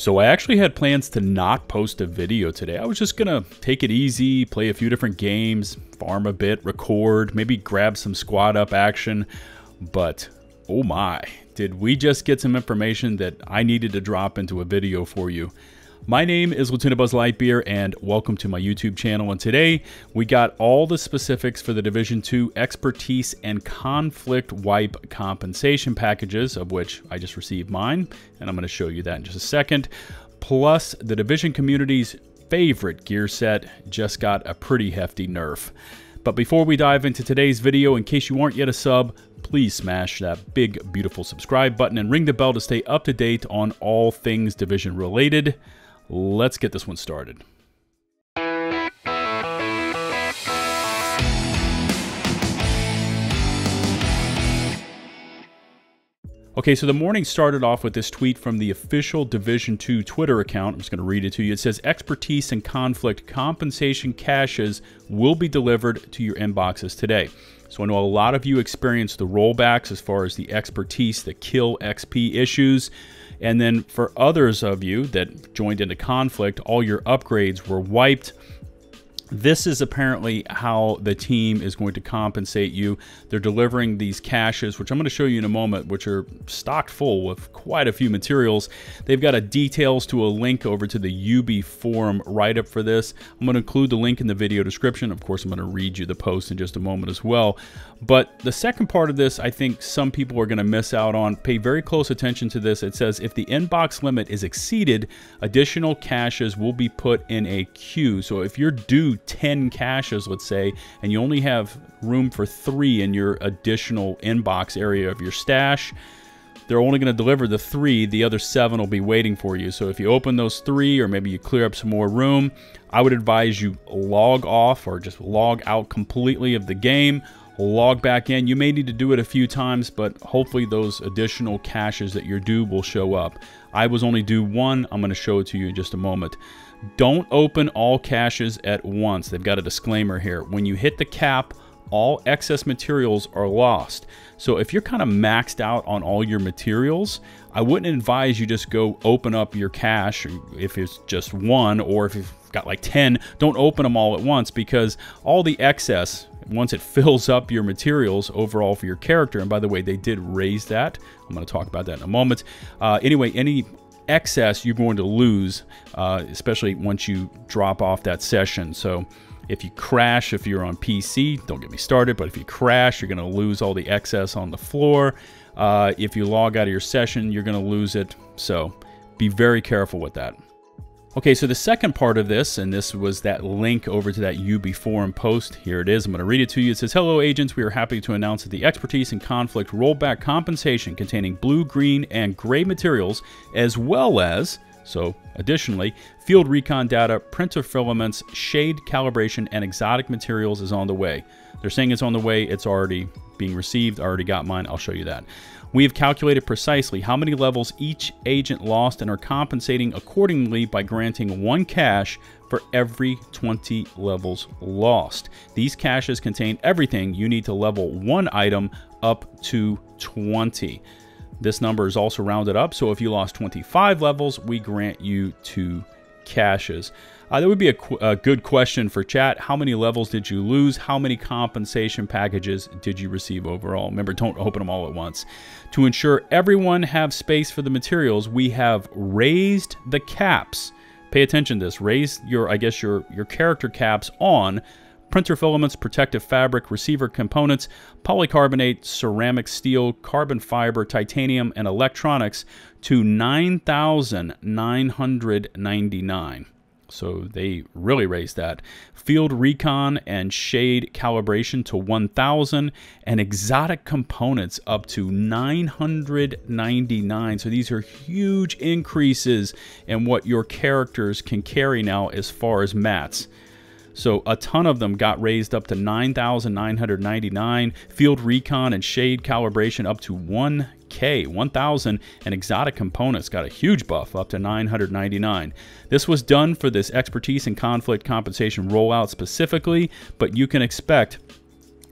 So I actually had plans to not post a video today. I was just gonna take it easy, play a few different games, farm a bit, record, maybe grab some squad up action. But oh my, did we just get some information that I needed to drop into a video for you. My name is Lieutenant Buzz Litebeer, and welcome to my YouTube channel. And today we got all the specifics for the Division 2 expertise and conflict wipe compensation packages, of which I just received mine, and I'm going to show you that in just a second. Plus, the Division community's favorite gear set just got a pretty hefty nerf. But before we dive into today's video, in case you aren't yet a sub, please smash that big, beautiful subscribe button and ring the bell to stay up to date on all things Division related. Let's get this one started. Okay, so the morning started off with this tweet from the official Division 2 Twitter account. I'm just going to read it to you. It says expertise and conflict compensation caches will be delivered to your inboxes today. So I know a lot of you experienced the rollbacks as far as the expertise, the kill XP issues. And then for others of you that joined into conflict, all your upgrades were wiped this is apparently how the team is going to compensate you. They're delivering these caches, which I'm going to show you in a moment, which are stocked full with quite a few materials. They've got a details to a link over to the Ubi forum write-up for this. I'm going to include the link in the video description. Of course, I'm going to read you the post in just a moment as well. But the second part of this, I think some people are going to miss out on. Pay very close attention to this. It says if the inbox limit is exceeded, additional caches will be put in a queue. So if you're due 10 caches, let's say, and you only have room for three in your additional inbox area of your stash, they're only going to deliver the three. The other seven will be waiting for you. So if you open those three, or maybe you clear up some more room, I would advise you log off or just log out completely of the game. Log back in. You may need to do it a few times, but hopefully those additional caches that you're due will show up. I was only due one. I'm going to show it to you in just a moment. Don't open all caches at once. They've got a disclaimer here. When you hit the cap, all excess materials are lost. So if you're kind of maxed out on all your materials, I wouldn't advise you just go open up your cache if it's just one or if you've got like 10, don't open them all at once because all the excess once it fills up your materials overall for your character, and by the way, they did raise that. I'm going to talk about that in a moment. Uh, anyway, any excess you're going to lose, uh, especially once you drop off that session. So if you crash, if you're on PC, don't get me started, but if you crash, you're going to lose all the excess on the floor. Uh, if you log out of your session, you're going to lose it. So be very careful with that. Okay, so the second part of this, and this was that link over to that Ubi forum post. Here it is. I'm going to read it to you. It says, Hello, agents. We are happy to announce that the expertise and conflict rollback compensation containing blue, green, and gray materials, as well as, so additionally, field recon data, printer filaments, shade calibration, and exotic materials is on the way. They're saying it's on the way. It's already being received. I already got mine. I'll show you that. We have calculated precisely how many levels each agent lost and are compensating accordingly by granting one cache for every 20 levels lost. These caches contain everything you need to level one item up to 20. This number is also rounded up, so if you lost 25 levels, we grant you two caches. Uh, that would be a, a, good question for chat. How many levels did you lose? How many compensation packages did you receive overall? Remember, don't open them all at once. To ensure everyone have space for the materials, we have raised the caps. Pay attention to this. Raise your, I guess, your, your character caps on printer filaments, protective fabric, receiver components, polycarbonate, ceramic steel, carbon fiber, titanium, and electronics to 9,999. So they really raised that. Field recon and shade calibration to 1000 and exotic components up to 999. So these are huge increases in what your characters can carry now as far as mats. So a ton of them got raised up to 9,999. Field recon and shade calibration up to 1K, 1,000, and exotic components got a huge buff up to 999. This was done for this expertise and conflict compensation rollout specifically, but you can expect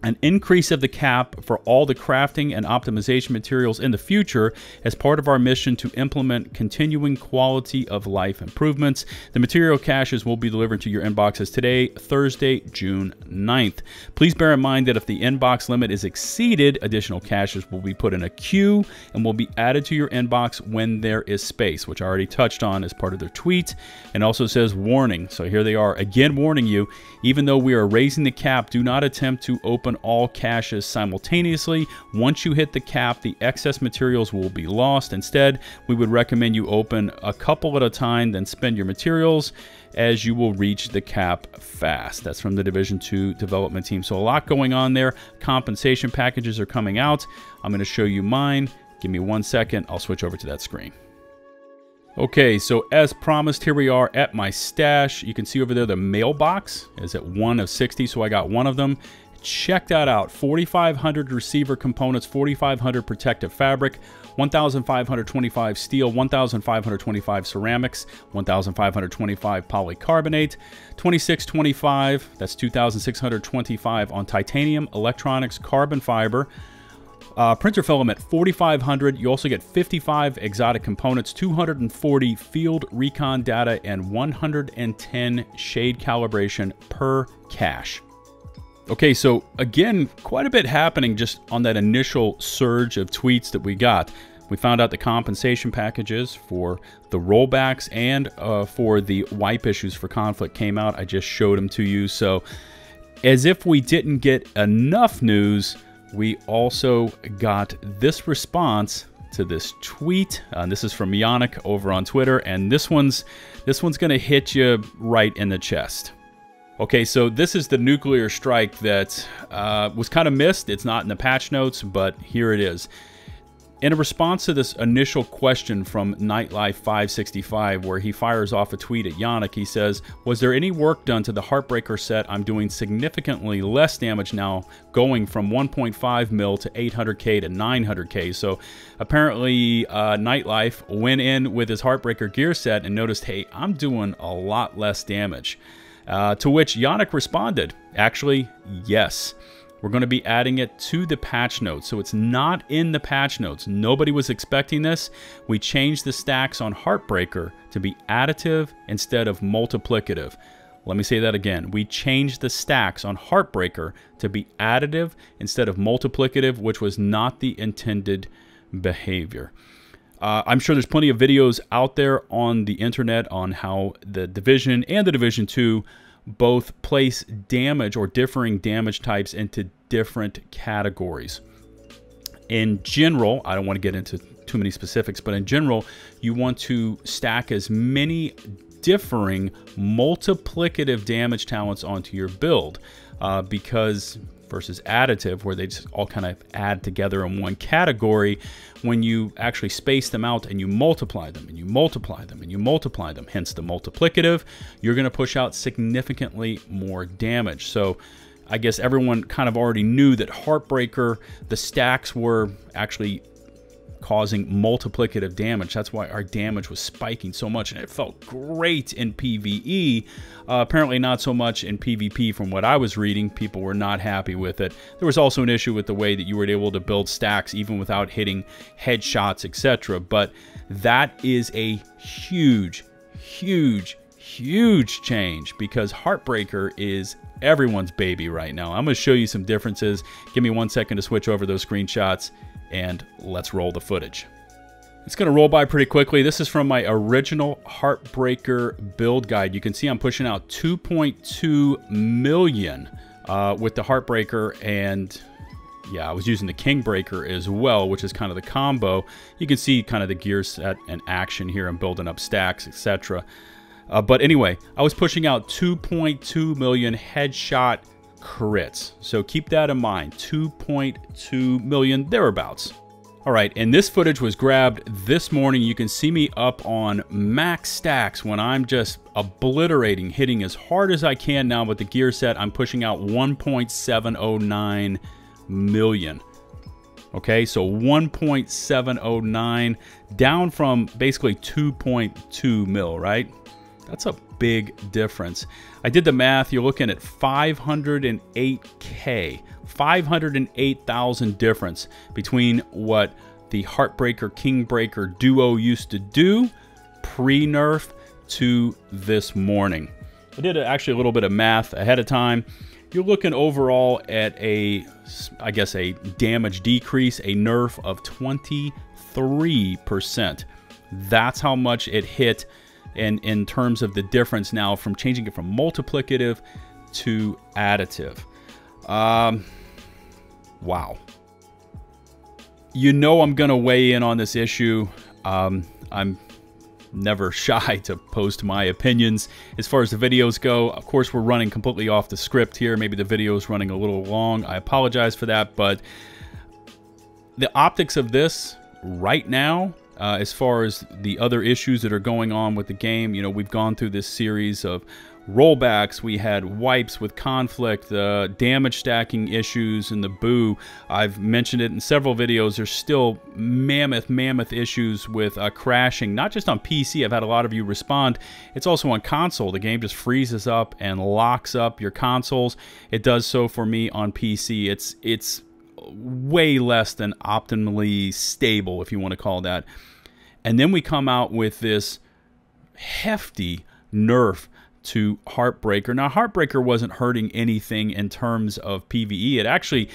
an increase of the cap for all the crafting and optimization materials in the future as part of our mission to implement continuing quality of life improvements. The material caches will be delivered to your inboxes today, Thursday, June 9th. Please bear in mind that if the inbox limit is exceeded, additional caches will be put in a queue and will be added to your inbox when there is space, which I already touched on as part of their tweet. And also says warning. So here they are again warning you, even though we are raising the cap, do not attempt to open open all caches simultaneously. Once you hit the cap, the excess materials will be lost. Instead, we would recommend you open a couple at a time, then spend your materials as you will reach the cap fast. That's from the Division 2 development team. So a lot going on there. Compensation packages are coming out. I'm going to show you mine. Give me one second. I'll switch over to that screen. Okay, so as promised, here we are at my stash. You can see over there the mailbox is at one of 60, so I got one of them. Check that out. 4,500 receiver components, 4,500 protective fabric, 1,525 steel, 1,525 ceramics, 1,525 polycarbonate, 2625, that's 2,625 on titanium, electronics, carbon fiber. Uh, printer filament 4500 you also get 55 exotic components 240 field recon data and 110 shade calibration per cache Okay, so again, quite a bit happening just on that initial surge of tweets that we got. We found out the compensation packages for the rollbacks and uh, for the wipe issues for conflict came out. I just showed them to you. So, as if we didn't get enough news, we also got this response to this tweet. Uh, this is from Yannick over on Twitter, and this one's this one's going to hit you right in the chest. Okay, so this is the nuclear strike that uh, was kind of missed. It's not in the patch notes, but here it is. In a response to this initial question from Nightlife 565, where he fires off a tweet at Yannick, he says, Was there any work done to the Heartbreaker set? I'm doing significantly less damage now, going from 1.5 mil to 800k to 900k. So apparently, uh, Nightlife went in with his Heartbreaker gear set and noticed, Hey, I'm doing a lot less damage. Uh, to which Yannick responded, actually, yes. We're going to be adding it to the patch notes. So it's not in the patch notes. Nobody was expecting this. We changed the stacks on Heartbreaker to be additive instead of multiplicative. Let me say that again. We changed the stacks on Heartbreaker to be additive instead of multiplicative, which was not the intended behavior. Uh, I'm sure there's plenty of videos out there on the internet on how the Division and the Division 2 both place damage or differing damage types into different categories. In general, I don't want to get into too many specifics, but in general, you want to stack as many differing multiplicative damage talents onto your build uh, because versus additive, where they just all kind of add together in one category, when you actually space them out and you multiply them and you multiply them and you multiply them, hence the multiplicative, you're going to push out significantly more damage. So I guess everyone kind of already knew that Heartbreaker, the stacks were actually causing multiplicative damage. That's why our damage was spiking so much, and it felt great in PvE. Uh, apparently, not so much in PvP from what I was reading. People were not happy with it. There was also an issue with the way that you were able to build stacks even without hitting headshots, etc. But that is a huge, huge, huge change because Heartbreaker is everyone's baby right now. I'm going to show you some differences. Give me one second to switch over those screenshots and let's roll the footage. It's going to roll by pretty quickly. This is from my original Heartbreaker build guide. You can see I'm pushing out 2.2 million uh, with the Heartbreaker and yeah, I was using the Kingbreaker as well, which is kind of the combo. You can see kind of the gear set and action here. I'm building up stacks, etc. Uh, but anyway, I was pushing out 2.2 million headshot crits. So keep that in mind 2.2 million thereabouts. All right, and this footage was grabbed this morning. You can see me up on max stacks when I'm just obliterating, hitting as hard as I can now with the gear set. I'm pushing out 1.709 million. Okay, so 1.709 down from basically 2.2 mil, right? That's a big difference. I did the math. You're looking at 508K, 508,000 difference between what the Heartbreaker Kingbreaker duo used to do pre nerf to this morning. I did actually a little bit of math ahead of time. You're looking overall at a, I guess, a damage decrease, a nerf of 23%. That's how much it hit in, in terms of the difference now from changing it from multiplicative to additive. Um, wow. You know I'm going to weigh in on this issue. Um, I'm never shy to post my opinions. As far as the videos go, of course, we're running completely off the script here. Maybe the video is running a little long. I apologize for that, but the optics of this right now uh, as far as the other issues that are going on with the game, you know, we've gone through this series of rollbacks. We had wipes with conflict, uh, damage stacking issues, and the boo. I've mentioned it in several videos. There's still mammoth, mammoth issues with uh, crashing, not just on PC. I've had a lot of you respond. It's also on console. The game just freezes up and locks up your consoles. It does so for me on PC. It's it's way less than optimally stable, if you want to call that. And then we come out with this hefty nerf to Heartbreaker. Now, Heartbreaker wasn't hurting anything in terms of PvE. It actually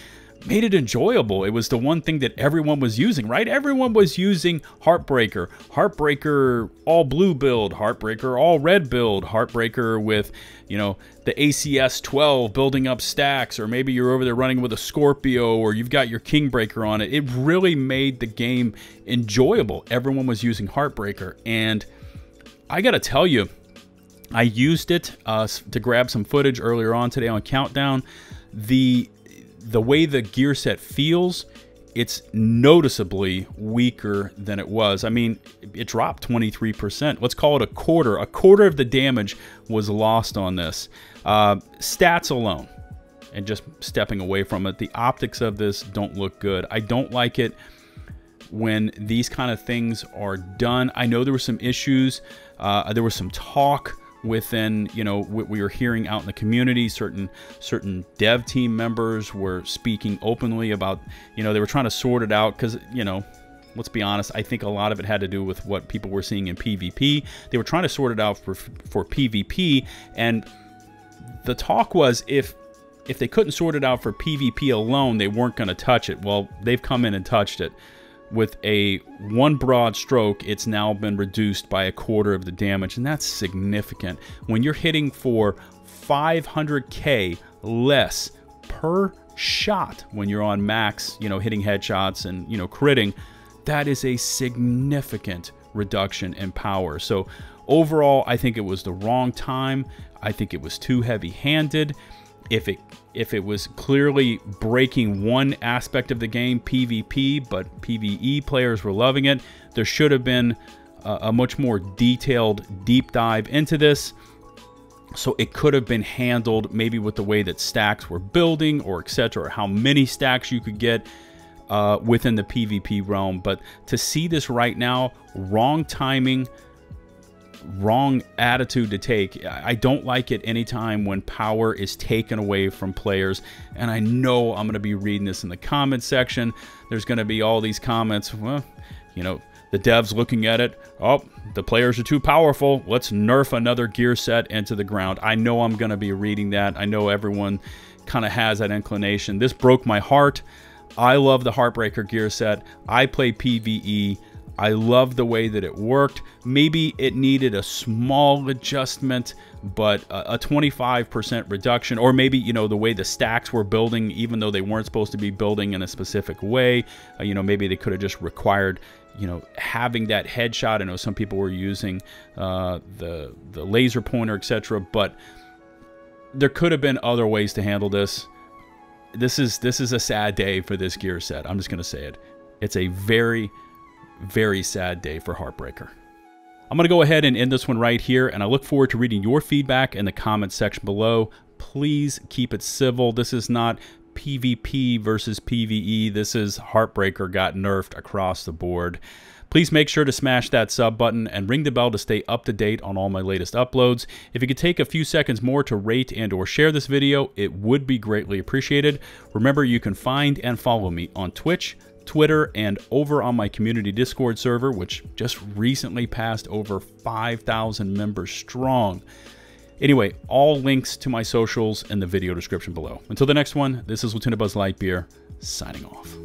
made it enjoyable. It was the one thing that everyone was using, right? Everyone was using Heartbreaker. Heartbreaker all blue build, Heartbreaker all red build, Heartbreaker with, you know, the ACS 12 building up stacks, or maybe you're over there running with a Scorpio, or you've got your Kingbreaker on it. It really made the game enjoyable. Everyone was using Heartbreaker. And I got to tell you, I used it uh, to grab some footage earlier on today on Countdown. The the way the gear set feels, it's noticeably weaker than it was. I mean, it dropped 23%. Let's call it a quarter. A quarter of the damage was lost on this. Uh, stats alone, and just stepping away from it, the optics of this don't look good. I don't like it when these kind of things are done. I know there were some issues. Uh, there was some talk within you know what we were hearing out in the community certain certain dev team members were speaking openly about you know they were trying to sort it out because you know let's be honest i think a lot of it had to do with what people were seeing in pvp they were trying to sort it out for for pvp and the talk was if if they couldn't sort it out for pvp alone they weren't going to touch it. Well they've come in and touched it with a one broad stroke, it's now been reduced by a quarter of the damage, and that's significant. When you're hitting for 500k less per shot when you're on max, you know, hitting headshots and, you know, critting, that is a significant reduction in power. So overall, I think it was the wrong time. I think it was too heavy-handed if it if it was clearly breaking one aspect of the game, PvP, but PvE players were loving it, there should have been a, a much more detailed deep dive into this. So it could have been handled maybe with the way that stacks were building or etc. or how many stacks you could get uh, within the PvP realm. But to see this right now, wrong timing, wrong attitude to take. I don't like it anytime when power is taken away from players. And I know I'm going to be reading this in the comment section. There's going to be all these comments. Well, you know, the devs looking at it. Oh, the players are too powerful. Let's nerf another gear set into the ground. I know I'm going to be reading that. I know everyone kind of has that inclination. This broke my heart. I love the Heartbreaker gear set. I play PvE. I love the way that it worked. Maybe it needed a small adjustment, but a 25% reduction, or maybe, you know, the way the stacks were building, even though they weren't supposed to be building in a specific way, uh, you know, maybe they could have just required, you know, having that headshot. I know some people were using uh, the, the laser pointer, etc., but there could have been other ways to handle this. This is this is a sad day for this gear set. I'm just going to say it. It's a very very sad day for Heartbreaker. I'm going to go ahead and end this one right here, and I look forward to reading your feedback in the comments section below. Please keep it civil. This is not PvP versus PvE. This is Heartbreaker got nerfed across the board. Please make sure to smash that sub button and ring the bell to stay up to date on all my latest uploads. If you could take a few seconds more to rate and or share this video, it would be greatly appreciated. Remember, you can find and follow me on Twitch, Twitter, and over on my community Discord server, which just recently passed over 5,000 members strong. Anyway, all links to my socials in the video description below. Until the next one, this is Lieutenant Buzz Litebeer, signing off.